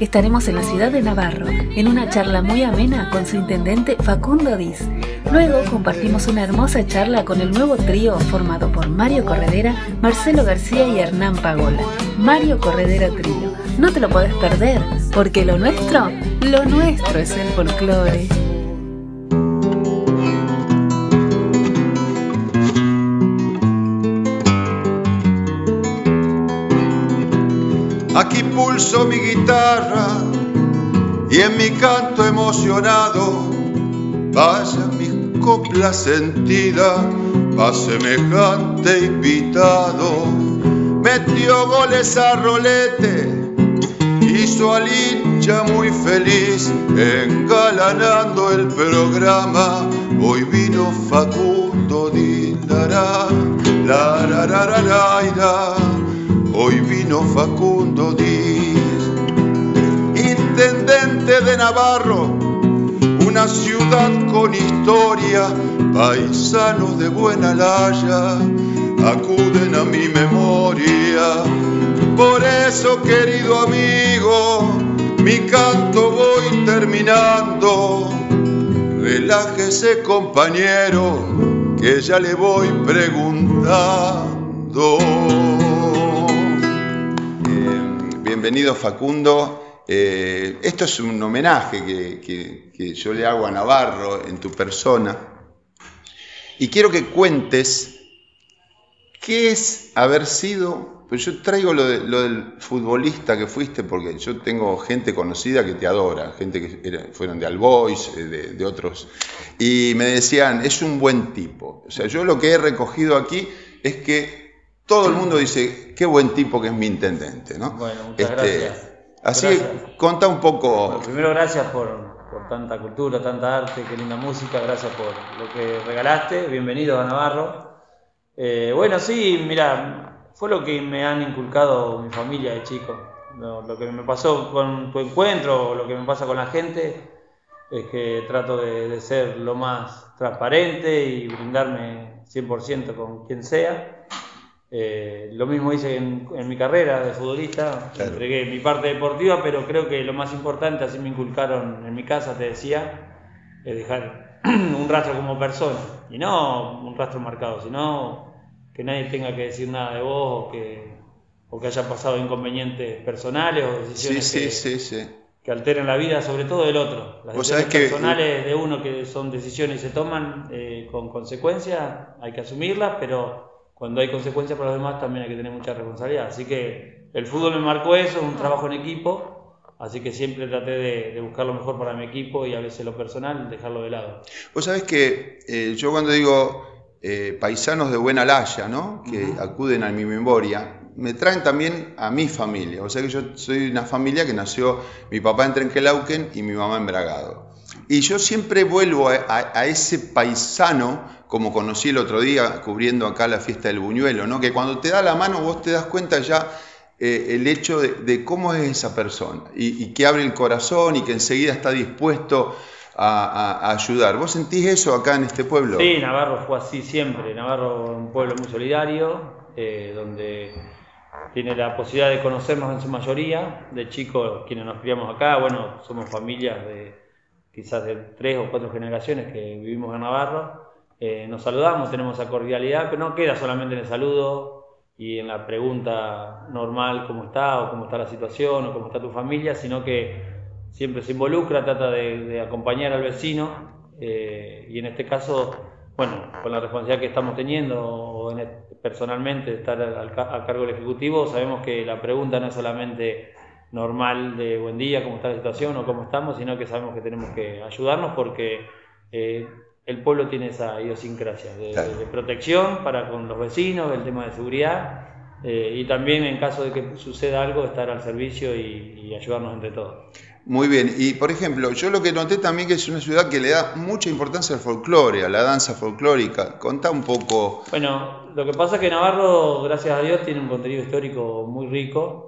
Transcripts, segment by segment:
estaremos en la ciudad de Navarro, en una charla muy amena con su intendente Facundo Diz. Luego compartimos una hermosa charla con el nuevo trío formado por Mario Corredera, Marcelo García y Hernán Pagola. Mario Corredera Trío. No te lo podés perder, porque lo nuestro, lo nuestro es el folclore. Aquí pulso mi guitarra y en mi canto emocionado vaya mi copla sentida a semejante invitado. Metió goles a rolete, hizo al hincha muy feliz, engalanando el programa. Hoy vino Facundo Dilara, la la la la la Hoy vino Facundo Díaz, intendente de Navarro, una ciudad con historia, paisanos de buena laya, acuden a mi memoria. Por eso, querido amigo, mi canto voy terminando. Relájese, compañero, que ya le voy preguntando. Bienvenido Facundo. Eh, esto es un homenaje que, yo le hago a Navarro en tu persona. Y quiero que cuentes qué es haber sido, pues yo traigo lo, del futbolista que fuiste, porque yo tengo gente conocida que te adora, gente que fueron de Albois, eh, de, de otros, y me decían, es un buen tipo. O sea, yo lo que he recogido aquí es que todo el mundo dice, qué buen tipo que es mi intendente, ¿no? Bueno, muchas este, gracias. Así, conta un poco... primero, gracias por, tanta cultura, tanta arte, qué linda música, gracias por lo que regalaste, bienvenido a Navarro. Eh, bueno, sí, mira, fue lo que me han inculcado mi familia de chico. Lo, que me pasó con tu encuentro, lo que me pasa con la gente, es que trato de, de ser lo más transparente y brindarme 100% con quien sea. Eh, lo mismo hice en, mi carrera de futbolista, entregué mi parte deportiva, pero creo que lo más importante, así me inculcaron en mi casa, te decía, es dejar un rastro como persona, y no un rastro marcado, sino que nadie tenga que decir nada de vos o que, o que haya pasado inconvenientes personales o decisiones que, alteren la vida, sobre todo del otro. Las decisiones personales de uno que son decisiones y se toman eh, con consecuencias, hay que asumirlas, pero cuando hay consecuencias para los demás también hay que tener mucha responsabilidad. Así que el fútbol me marcó eso, un trabajo en equipo, así que siempre traté de, buscar lo mejor para mi equipo y a veces lo personal dejarlo de lado. Vos sabés que eh, yo cuando digo eh, paisanos de buena laya, ¿no? que acuden a mi memoria, me traen también a mi familia. O sea que yo soy una familia que nació mi papá en Trenquelauquen y mi mamá en Bragado. Y yo siempre vuelvo a ese paisano como conocí el otro día cubriendo acá la fiesta del buñuelo, ¿no? que cuando te da la mano vos te das cuenta ya eh, el hecho de, cómo es esa persona y, que abre el corazón y que enseguida está dispuesto a, ayudar. ¿Vos sentís eso acá en este pueblo? Sí, Navarro fue así siempre. Navarro es un pueblo muy solidario, eh, donde tiene la posibilidad de conocernos en su mayoría. De chicos, quienes nos criamos acá, bueno, somos familias de quizás de tres o cuatro generaciones que vivimos en Navarro eh, nos saludamos, tenemos esa cordialidad, pero no queda solamente en el saludo y en la pregunta normal cómo está o cómo está la situación o cómo está tu familia, sino que siempre se involucra, trata de, acompañar al vecino eh, y en este caso, bueno, con la responsabilidad que estamos teniendo o personalmente estar a cargo del Ejecutivo, sabemos que la pregunta no es solamente normal de buen día, cómo está la situación o cómo estamos, sino que sabemos que tenemos que ayudarnos porque eh, el pueblo tiene esa idiosincrasia de, protección para con los vecinos, el tema de seguridad eh, y también en caso de que suceda algo estar al servicio y, ayudarnos entre todos. Muy bien, y por ejemplo, yo lo que noté también que es una ciudad que le da mucha importancia al folclore, a la danza folclórica. Contá un poco. Bueno, lo que pasa es que Navarro, gracias a Dios, tiene un contenido histórico muy rico,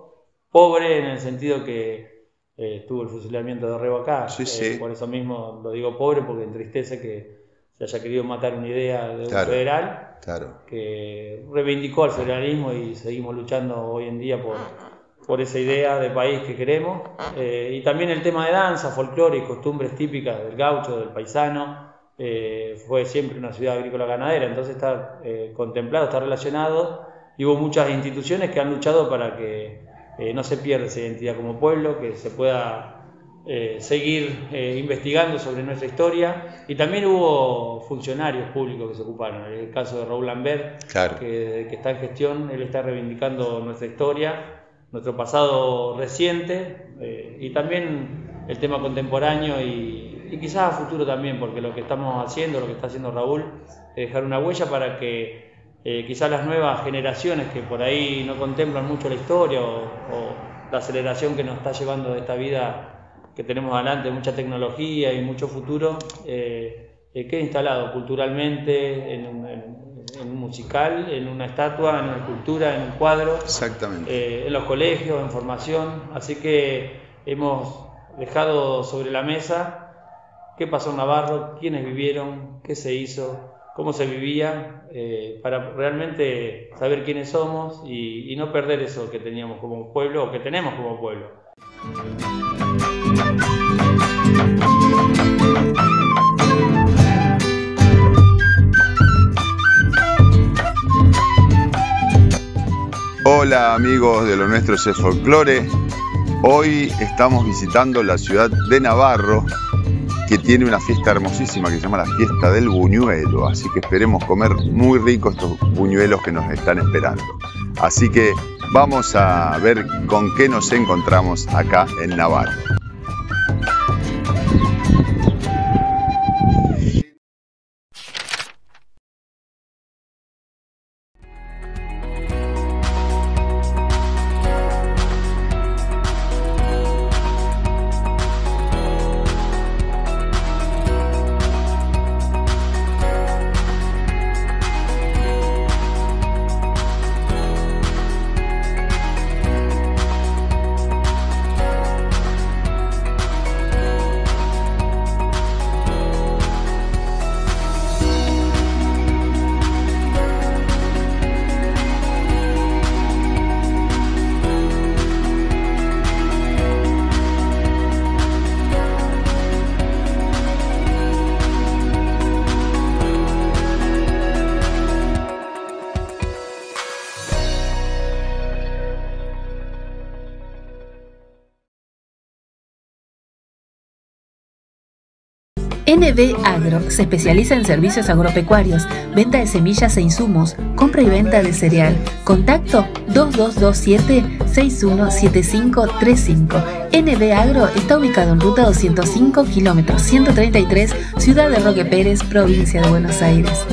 pobre en el sentido que eh, tuvo el fusilamiento de Rebo acá. Sí, sí. Eh, por eso mismo lo digo pobre, porque entristece que se haya querido matar una idea de un federal claro. que reivindicó al federalismo y seguimos luchando hoy en día por, por esa idea de país que queremos. Eh, y también el tema de danza, folclore y costumbres típicas del gaucho, del paisano. Eh, fue siempre una ciudad agrícola ganadera, entonces está eh, contemplado, está relacionado. Y hubo muchas instituciones que han luchado para que no se pierda esa identidad como pueblo, que se pueda seguir investigando sobre nuestra historia. Y también hubo funcionarios públicos que se ocuparon. En el caso de Raúl Lambert, que, que está en gestión, él está reivindicando nuestra historia nuestro pasado reciente eh, y también el tema contemporáneo y, quizás a futuro también, porque lo que estamos haciendo, lo que está haciendo Raúl, es dejar una huella para que eh, quizás las nuevas generaciones que por ahí no contemplan mucho la historia o, la aceleración que nos está llevando de esta vida que tenemos adelante, mucha tecnología y mucho futuro, eh, quede instalado culturalmente en, en en un musical, en una estatua, en una escultura, en un cuadro. Exactamente. Eh, en los colegios, en formación. Así que hemos dejado sobre la mesa qué pasó en Navarro, quiénes vivieron, qué se hizo, cómo se vivía, eh, para realmente saber quiénes somos y, no perder eso que teníamos como pueblo o que tenemos como pueblo. Hola amigos de lo nuestro es folclore. Hoy estamos visitando la ciudad de Navarro, que tiene una fiesta hermosísima que se llama la fiesta del buñuelo. Así que esperemos comer muy rico estos buñuelos que nos están esperando. Así que vamos a ver con qué nos encontramos acá en Navarro. NB Agro se especializa en servicios agropecuarios, venta de semillas e insumos, compra y venta de cereal. Contacto 2227-617535. NB Agro está ubicado en ruta 205, kilómetros 133, ciudad de Roque Pérez, provincia de Buenos Aires.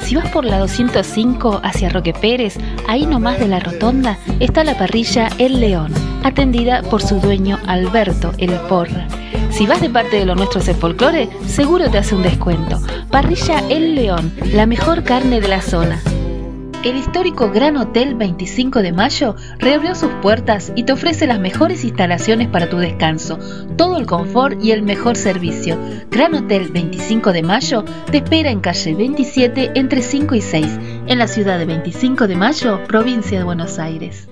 Si vas por la 205 hacia Roque Pérez, ahí nomás de la rotonda está la parrilla El León, atendida por su dueño Alberto El Porra. Si vas de parte de lo nuestro es folclore, seguro te hace un descuento. Parrilla El León, la mejor carne de la zona. El histórico Gran Hotel 25 de Mayo reabrió sus puertas y te ofrece las mejores instalaciones para tu descanso, todo el confort y el mejor servicio. Gran Hotel 25 de Mayo te espera en calle 27 entre 5 y 6, en la ciudad de 25 de Mayo, provincia de Buenos Aires.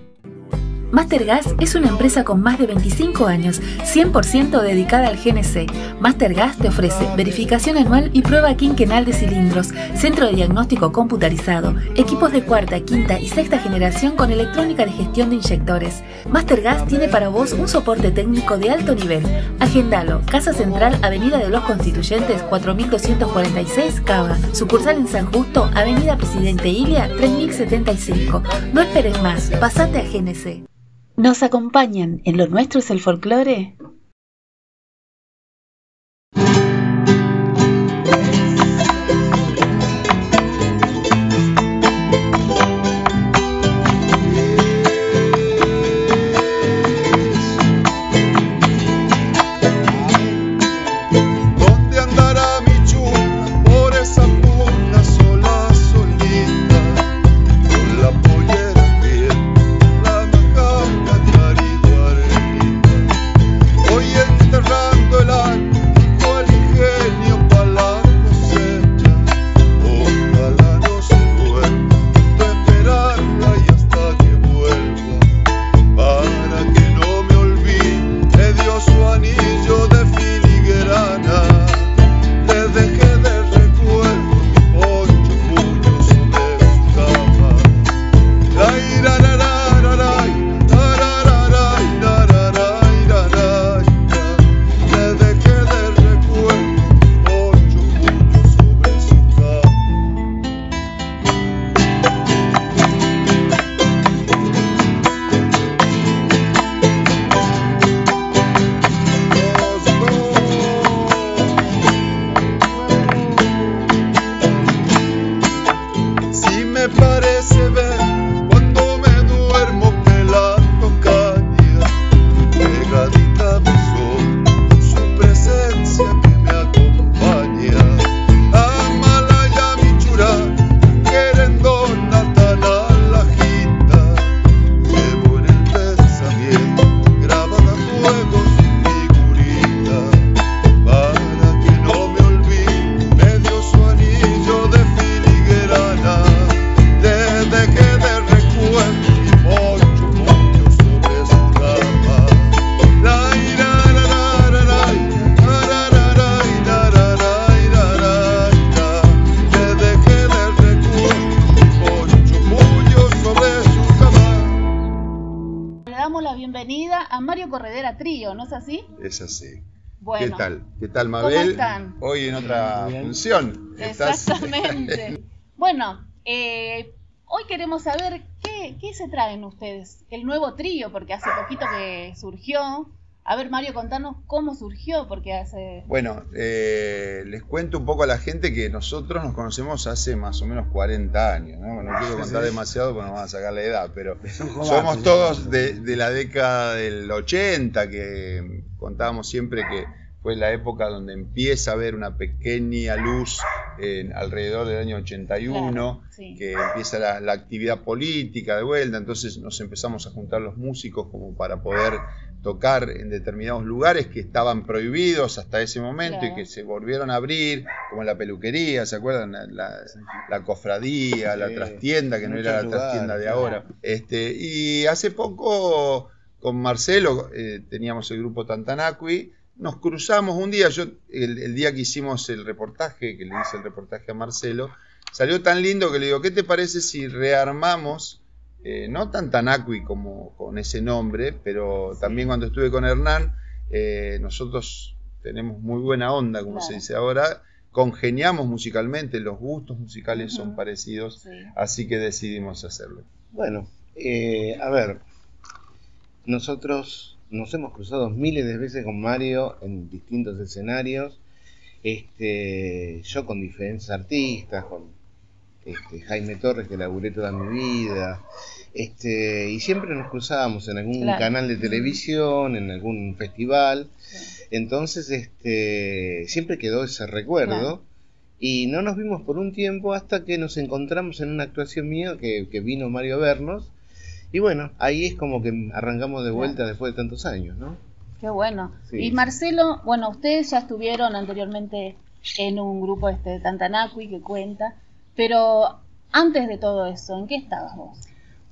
Mastergas es una empresa con más de 25 años, 100% dedicada al GNC. Mastergas te ofrece verificación anual y prueba quinquenal de cilindros, centro de diagnóstico computarizado, equipos de cuarta, quinta y sexta generación con electrónica de gestión de inyectores. Mastergas tiene para vos un soporte técnico de alto nivel. Agendalo, Casa Central, Avenida de los Constituyentes, 4246 Cava. Sucursal en San Justo, Avenida Presidente Ilia, 3075. No esperes más, pasate a GNC. ¿Nos acompañan en lo nuestro es el folclore? Bueno, ¿Qué tal? ¿Qué tal, ¿Cómo Mabel? están? Hoy en otra bien. función. Exactamente. bueno, eh, hoy queremos saber qué, qué se traen ustedes, el nuevo trío, porque hace poquito que surgió. A ver, Mario, contanos cómo surgió, porque hace... Bueno, eh, les cuento un poco a la gente que nosotros nos conocemos hace más o menos 40 años, ¿no? No quiero contar demasiado porque nos van a sacar la edad, pero somos todos de, de la década del 80, que contábamos siempre que fue la época donde empieza a haber una pequeña luz en- alrededor del año 81, Claro, sí. que empieza la, la actividad política de vuelta, entonces nos empezamos a juntar los músicos como para poder tocar en determinados lugares que estaban prohibidos hasta ese momento Claro. y que se volvieron a abrir, como la peluquería, ¿se acuerdan? La, la- la cofradía, la trastienda, que no era la trastienda de ahora. Este, y hace poco con Marcelo eh, teníamos el grupo Tantanacui, nos cruzamos un día, yo el, el día que hicimos el reportaje, que le hice el reportaje a Marcelo, salió tan lindo que le digo, ¿qué te parece si rearmamos, eh, no Tantanacui como con ese nombre, pero también cuando estuve con Hernán, eh, nosotros tenemos muy buena onda, como se dice ahora, congeniamos musicalmente, los gustos musicales son parecidos, Sí. así que decidimos hacerlo. Bueno, eh, a ver, nosotros nos hemos cruzado miles de veces con Mario en distintos escenarios, este, yo con diferentes artistas, con este, Jaime Torres que laburé toda mi vida, este, y siempre nos cruzábamos en algún Claro. canal de televisión, en algún festival, entonces este, siempre quedó ese recuerdo. Claro. Y no nos vimos por un tiempo hasta que nos encontramos en una actuación mía que, que vino Mario a vernos. Y bueno, ahí es como que arrancamos de vuelta después de tantos años, ¿no? Qué bueno. Sí. Y Marcelo, bueno, ustedes ya estuvieron anteriormente en un grupo este de Tantanacui que cuenta, pero antes de todo eso, ¿en qué estabas vos?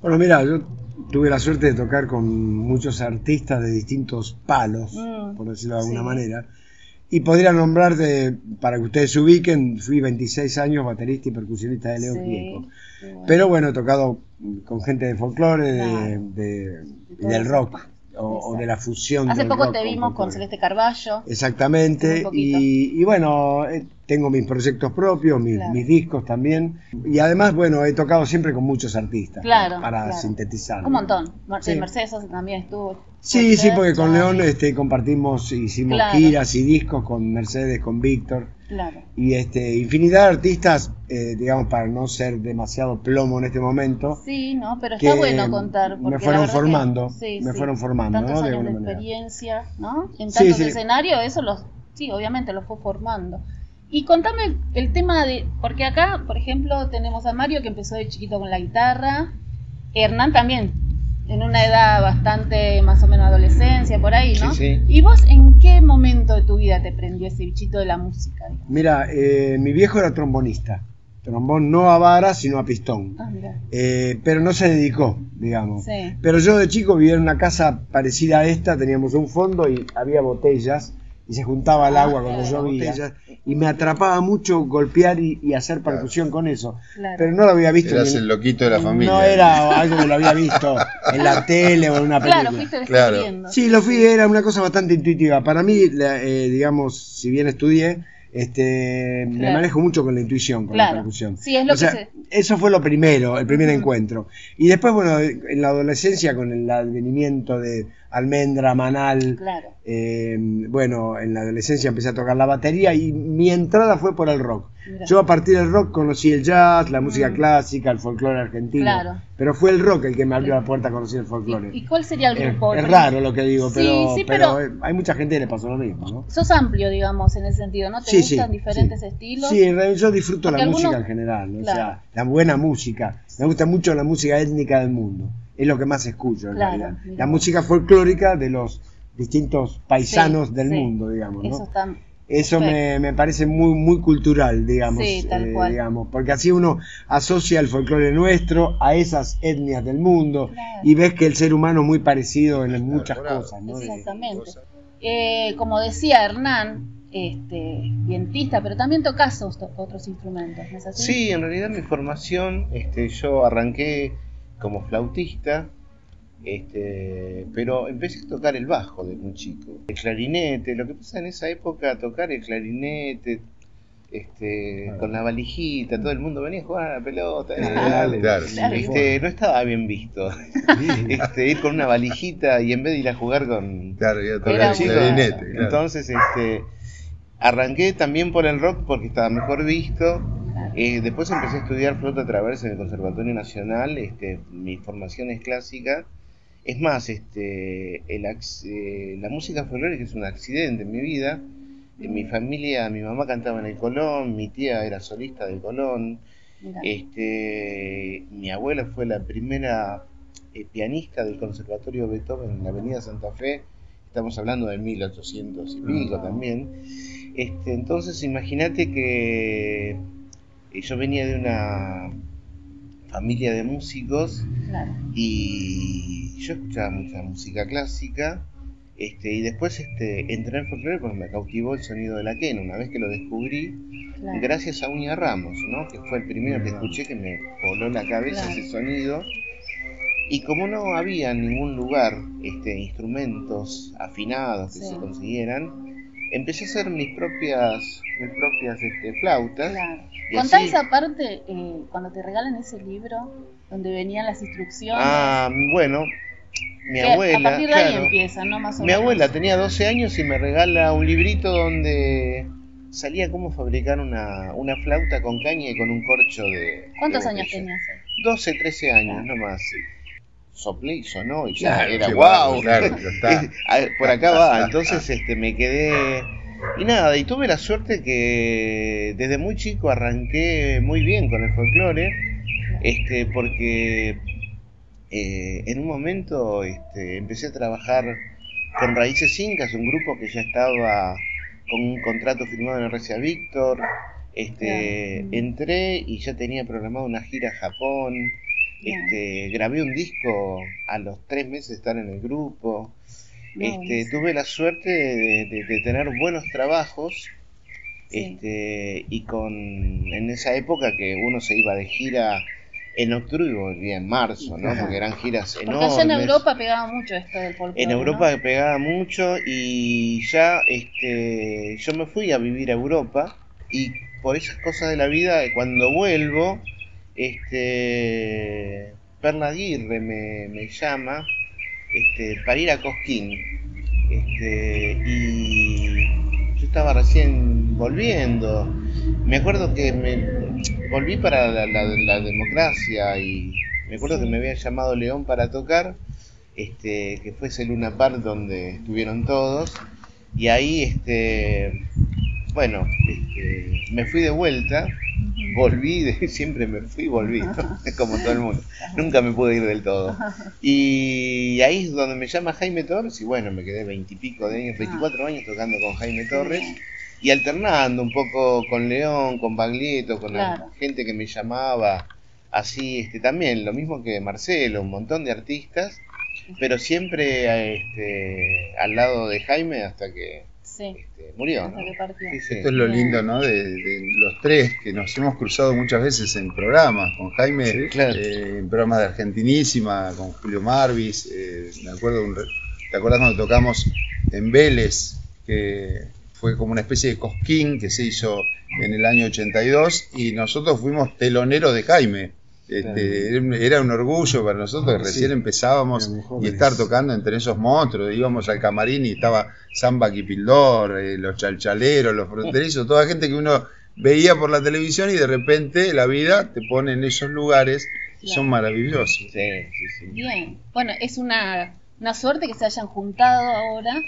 Bueno, mira, yo tuve la suerte de tocar con muchos artistas de distintos palos, Mm, por decirlo de alguna sí. manera. Y podría nombrarte, para que ustedes se ubiquen, fui 26 años baterista y percusionista de Leo Sí, Gieco. qué bueno. Pero bueno, he tocado con gente de folclore, de, Claro. de- del rock, o, o de la fusión. Hace poco te vimos con. Celeste Carballo. Exactamente, y, y bueno, eh, tengo mis proyectos propios, mis, Claro. mis discos también, y además, bueno, he tocado siempre con muchos artistas Claro, para claro. sintetizar. Un montón. Mar- Sí. Mercedes también estuvo. Sí, sí, porque con León este, compartimos, hicimos giras y discos con Mercedes, con Víctor, Claro. y este, infinidad de artistas, eh, digamos, para no ser demasiado plomo en este momento, Sí, no, pero está bueno contar. me porque fueron que- formando, sí, me sí. fueron formando, Tantos ¿no? De años de manera. experiencia, ¿no? En tantos sí. escenarios, eso los, sí, obviamente los fue formando. Y contame el tema de, porque acá, por ejemplo, tenemos a Mario que empezó de chiquito con la guitarra, Hernán también, en una edad bastante más o menos adolescencia, por ahí, ¿no? Sí, sí. ¿Y vos en qué momento de tu vida te prendió ese bichito de la música? digamos? Mira, eh, mi viejo era trombonista, trombón no a vara, sino a pistón, Ah. Eh, pero no se dedicó, digamos. Sí. Pero yo de chico vivía en una casa parecida a esta, teníamos un fondo y había botellas y se juntaba el Ah, agua cuando claro. llovía y me atrapaba mucho golpear y, y hacer percusión con eso. Claro. Pero no lo había visto. Eras ni- el loquito de la familia. No era algo que lo había visto en la tele o en una película. Claro, fuiste Claro. descubriendo. Sí, lo fui, era una cosa bastante intuitiva. Para mí, eh, digamos, si bien estudié, este, me manejo mucho con la intuición, con Claro. la percusión. Sí, es lo O sea, que se- Eso fue lo primero, el primer encuentro. Y después, bueno, en la adolescencia, con el advenimiento de almendra, manal, Claro. eh, bueno, en la adolescencia empecé a tocar la batería y mi entrada fue por el rock. Mirá. Yo a partir del rock conocí el jazz, la música clásica, el folclore argentino. Mm. Claro. Pero fue el rock el que me abrió la puerta a conocer el folclore. ¿Y, y cuál sería el grupo? es raro lo que digo, Sí, pero, sí, pero, pero- eh, hay mucha gente que le pasó lo mismo, ¿no? Sos amplio, digamos, en ese sentido, ¿no? ¿Te Sí, gustan diferentes estilos? Sí, en realidad yo disfruto Porque la música en general, ¿no? o sea, la buena música. Me gusta mucho la música étnica del mundo. Es lo que más escucho, en Claro, realidad. mira La música folclórica de los distintos paisanos del mundo, digamos, ¿no? Eso está... Eso me, me parece muy muy cultural, digamos, Sí, tal eh, cual. digamos, porque así uno asocia el folclore nuestro a esas etnias del mundo Claro. y ves que el ser humano es muy parecido en muchas claro. cosas, Exactamente. Eh, como decía Hernán, este, vientista, pero también tocas os- otros instrumentos, ¿no es así? Sí, en realidad mi formación, este, yo arranqué como flautista, este, pero empecé a tocar el bajo de muy chico, el clarinete, lo que pasa en esa época tocar el clarinete, este, con la valijita, todo el mundo venía a jugar a la pelota, Claro, dale. claro. Este, no estaba bien visto este, ir con una valijita y en vez de ir a jugar con, Claro, el chico. clarinete, claro. entonces, este, arranqué también por el rock porque estaba mejor visto. Eh, después empecé a estudiar flauta traversa en el Conservatorio Nacional. Este, mi formación es clásica. Es más, este, el eh, la música folclórica es un accidente en mi vida. En mi familia, mi mamá cantaba en el Colón, mi tía era solista del Colón. Este, mi abuela fue la primera eh, pianista del Conservatorio Beethoven en la Avenida Santa Fe. Estamos hablando de 1800 y pico también. Este, entonces, imagínate que eh, yo venía de una familia de músicos Claro. y yo escuchaba mucha música clásica. Este, y después este, entré en folclore porque me cautivó el sonido de la quena. Una vez que lo descubrí, claro. gracias a Uña Ramos, ¿no? que fue el primero que escuché que me voló la cabeza Claro. ese sonido. Y como no había en ningún lugar este, instrumentos afinados que Sí. se consiguieran, empecé a hacer mis propias, mis propias este, flautas. Claro. Contá así- esa parte eh, cuando te regalan ese libro donde venían las instrucciones. Ah, bueno, mi abuela. a partir de ahí claro, empiezan, ¿no? Más o mi menos. abuela tenía 12 años y me regala un librito donde salía cómo fabricar una, una flauta con caña y con un corcho de. ¿Cuántos de años tenías? 12, 13 años Ah. nomás. Soplé y sonó y ya Claro, era qué wow. claro, Por acá va. Entonces este, me quedé. Y nada, y tuve la suerte que desde muy chico arranqué muy bien con el folclore, este, porque eh, en un momento este, empecé a trabajar con Raíces Incas, un grupo que ya estaba con un contrato firmado en RCA Víctor. Este, entré y ya tenía programado una gira a Japón. Bien. Este, grabé un disco a los tres meses de estar en el grupo. Este, tuve la suerte de, de- de tener buenos trabajos. Sí. Este, y con en esa época que uno se iba de gira en octubre y volvía en marzo, ¿no? Porque eran giras Porque enormes. allá en Europa pegaba mucho esto del folclore. En ¿no? Europa pegaba mucho y ya este, yo me fui a vivir a Europa y por esas cosas de la vida, cuando vuelvo, este, Perla Aguirre me, me llama este, para ir a Cosquín. Este, y yo estaba recién volviendo. Me acuerdo que me volví para la, la- la democracia y me acuerdo que me había llamado León para tocar este, que fue ese Luna Park donde estuvieron todos. Y ahí, este, bueno, este, me fui de vuelta, volví, de- siempre me fui y volví, ¿no? como todo el mundo. Nunca me pude ir del todo. Y ahí es donde me llama Jaime Torres y bueno, me quedé veintipico de años, 24 años tocando con Jaime Torres y alternando un poco con León, con Baglietto, con la gente que me llamaba, así este también, lo mismo que Marcelo, un montón de artistas, pero siempre este, al lado de Jaime hasta que Sí, este, murió. hasta ¿no? que partió. Sí, sí. Esto es lo lindo, ¿no? De, de los tres que nos hemos cruzado muchas veces en programas, con Jaime, claro. eh, en programas de Argentinísima, con Julio Marvis, eh, me acuerdo, un re- ¿te acuerdas cuando tocamos en Vélez? Que fue como una especie de cosquín que se hizo en el año 82 y nosotros fuimos teloneros de Jaime. Este, Era un orgullo para nosotros, que Sí. recién empezábamos y estar tocando entre esos monstruos. Íbamos al camarín y estaba Samba Kipildor, eh, los chalchaleros, los fronterizos, toda gente que uno veía por la televisión y de repente la vida te pone en esos lugares Claro. son maravillosos. Sí, sí, sí. Bien. Bueno, es una, una suerte que se hayan juntado ahora.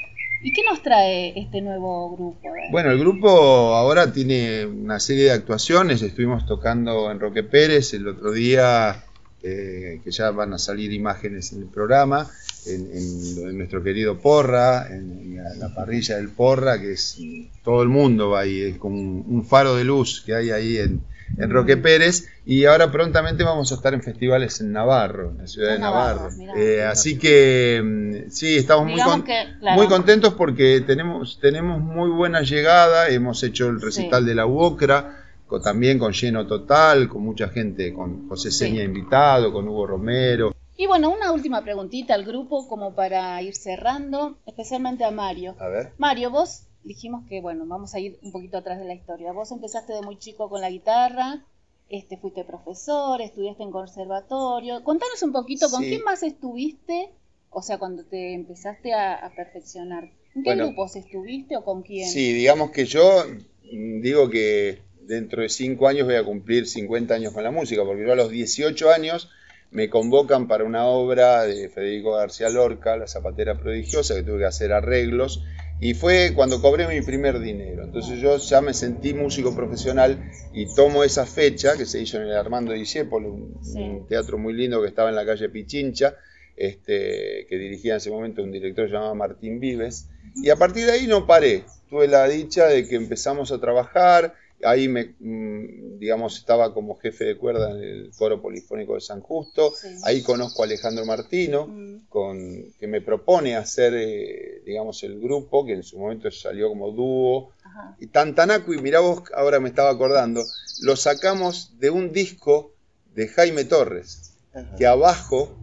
¿Y qué nos trae este nuevo grupo? Bueno, el grupo ahora tiene una serie de actuaciones. Estuvimos tocando en Roque Pérez el otro día, eh, que ya van a salir imágenes en el programa, en, nuestro querido Porra, en la, la parrilla del Porra, que es todo el mundo va ahí, es como un, un faro de luz que hay ahí en, en Roque Pérez. Y ahora prontamente vamos a estar en festivales en Navarro, en la ciudad de Navarro. Eh, así que mm, sí, estamos muy, Digamos con- que, claro, muy contentos porque tenemos, tenemos muy buena llegada, hemos hecho el recital Sí. de la UOCRA, con- también con lleno total, con mucha gente, con José Sí. Seña invitado, con Hugo Romero. Y bueno, una última preguntita al grupo como para ir cerrando, especialmente a Mario. A ver. Mario, vos dijimos que, bueno, vamos a ir un poquito atrás de la historia. Vos empezaste de muy chico con la guitarra, este, fuiste profesor, estudiaste en conservatorio. Contanos un poquito, ¿con Sí. quién más estuviste? O sea, cuando te empezaste a, a perfeccionar. ¿En qué Bueno. grupos estuviste o con quién? Sí, digamos que yo mm, digo que dentro de cinco años voy a cumplir 50 años con la música, porque yo a los 18 años me convocan para una obra de Federico García Lorca, La Zapatera Prodigiosa, que tuve que hacer arreglos, y fue cuando cobré mi primer dinero. Entonces yo ya me sentí músico profesional y tomo esa fecha que se hizo en el Armando Discépolo, un, Sí. un teatro muy lindo que estaba en la calle Pichincha, este, que dirigía en ese momento un director llamado Martín Vives. Y a partir de ahí no paré. Tuve la dicha de que empezamos a trabajar. Ahí me, mm, digamos, estaba como jefe de cuerda en el coro polifónico de San Justo. Sí. Ahí conozco a Alejandro Martino, Mm, con, que me propone hacer, eh, digamos, el grupo, que en su momento salió como dúo. ajá. Y Tantanacu, y mirá vos, ahora me estaba acordando, lo sacamos de un disco de Jaime Torres, Ajá. que abajo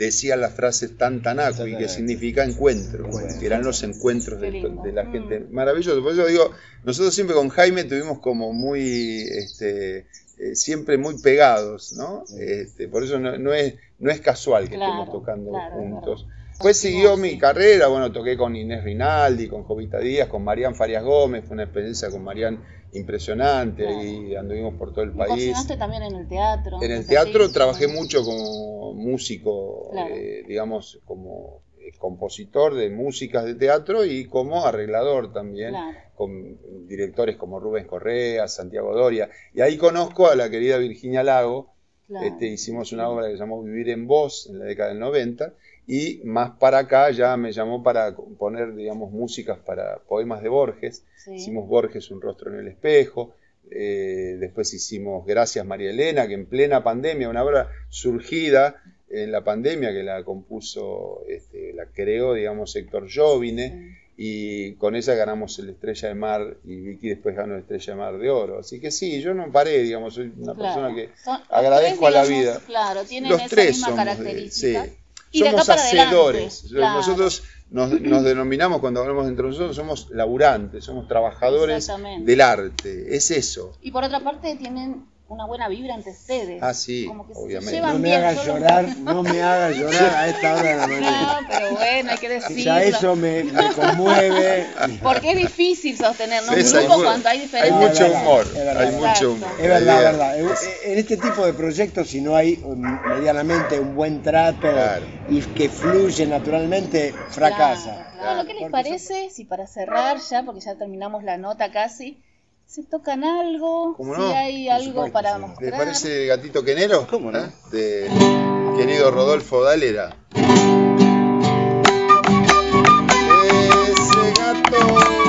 decía la frase Tantanacui, que significa encuentro, que eran los encuentros de, la gente. Maravilloso. Por eso digo, nosotros siempre con Jaime tuvimos como muy, este, eh, siempre muy pegados, ¿no? Este, por eso no, no es, no es casual que Claro, estemos tocando claro, juntos. Después siguió mi carrera, bueno, toqué con Inés Rinaldi, con Jovita Díaz, con Marián Farias Gómez, fue una experiencia con Marián impresionante, Claro. ahí anduvimos por todo el país. También en el teatro. En el ¿es teatro así? trabajé mucho como músico, Claro. eh, digamos, como eh, compositor de músicas de teatro y como arreglador también, Claro. con directores como Rubén Correa, Santiago Doria. Y ahí conozco a la querida Virginia Lago, Claro. este, hicimos una obra que se llamó Vivir en Voz en la década del 90 y más para acá ya me llamó para componer, digamos, músicas para poemas de Borges. Sí. Hicimos Borges, Un rostro en el espejo. eh, después hicimos Gracias María Elena, que en plena pandemia, una obra surgida en la pandemia que la compuso, este, la creó, digamos, Héctor Jovine. Y con ella ganamos el Estrella de Mar y Vicky después ganó el Estrella de Mar de Oro. Así que sí, yo no paré, digamos, soy una Claro. persona que Son- agradezco a la digamos, vida. Claro, tienen Los esa tres misma somos característica. sí. Y somos hacedores. claro. Nosotros nos, nos denominamos cuando hablamos entre nosotros, somos laburantes, somos trabajadores del arte. Es eso. Y por otra parte tienen una buena vibra entre ustedes. Ah, sí, Como que se obviamente. llevan No me bien, hagas llorar, no me hagas llorar a esta hora de la mañana. No, pero bueno, hay que decirlo. Ya eso me, me conmueve. Porque es difícil sostener ¿no? Hay grupo mu- cuando hay Hay mucho humor. es verdad. Hay mucho humor. Es verdad, es verdad. En- En este tipo de proyectos, si no hay medianamente un buen trato Claro. y que fluye naturalmente, fracasa. Claro. Bueno, ¿qué les parece si para cerrar ya, porque ya terminamos la nota casi, se tocan algo? ¿Cómo si hay Por algo supuesto, para sí. mostrar. ¿Les parece Gatito Quenero? ¿Cómo no? ¿Eh? De querido Rodolfo Dalera. Ese gato.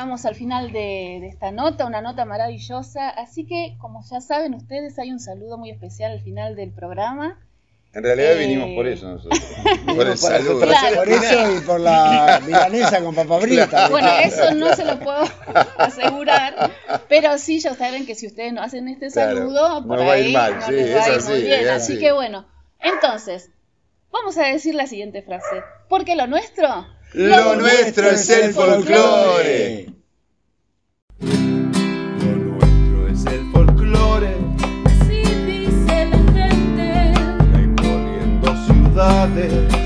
Estamos al final de, de esta nota, una nota maravillosa. Así que, como ya saben ustedes, hay un saludo muy especial al final del programa. En realidad Eh, vinimos por eso nosotros. por el Por- saludo. Claro. Por eso y por la milanesa con papa frita. Bueno, eso no se lo puedo asegurar, pero sí ya saben que si ustedes no hacen este Claro, saludo, por no va a ir ahí mal, no sí, les va a ir así, muy bien. así. que bueno, entonces, vamos a decir la siguiente frase. Porque lo nuestro, Lo nuestro es el folclore. Lo nuestro es el folclore, Así dice la gente. imponiendo ciudades